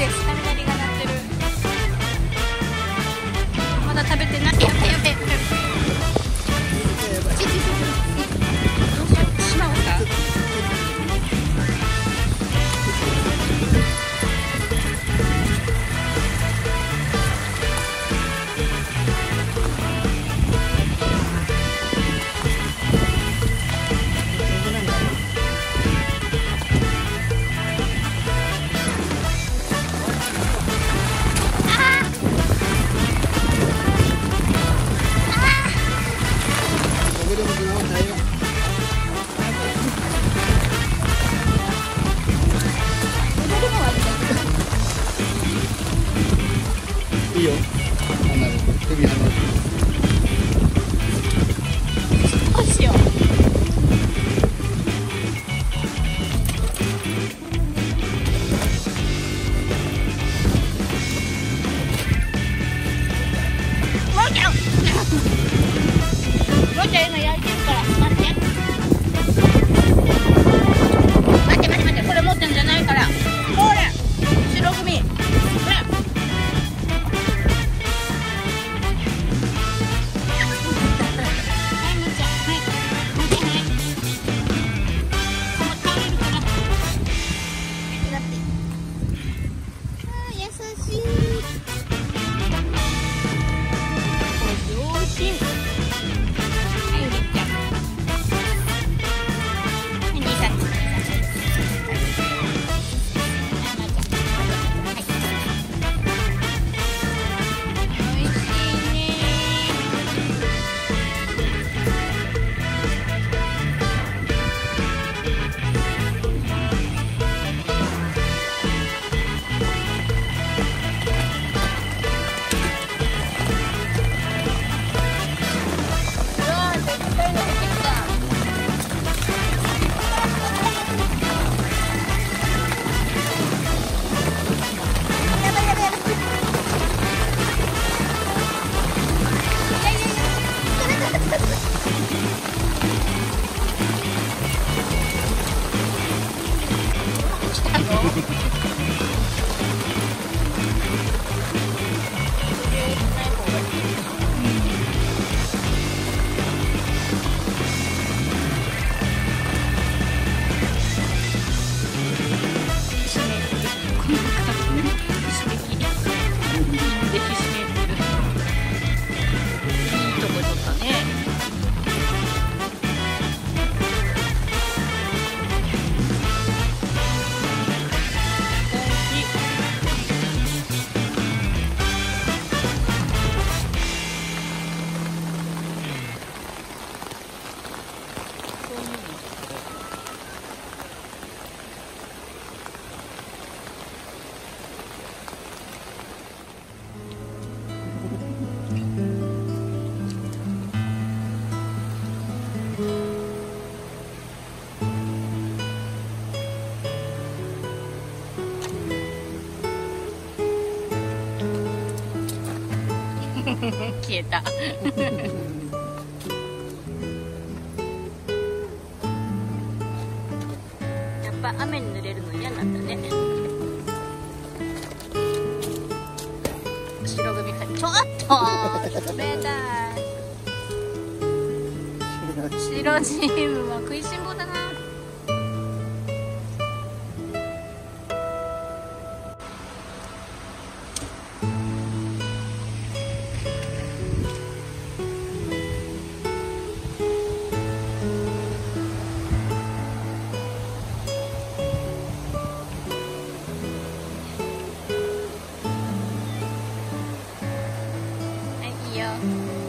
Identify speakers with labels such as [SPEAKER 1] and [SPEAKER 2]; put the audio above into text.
[SPEAKER 1] です雷が鳴ってる。まだ食べてない。もうち今焼いてるから待って待って待ってこれ持ってんじゃないから。消えた。やっぱ雨に濡れるの嫌なんだね。白組かちょっと冷たい。白チームは食いしん坊だなはいいいよ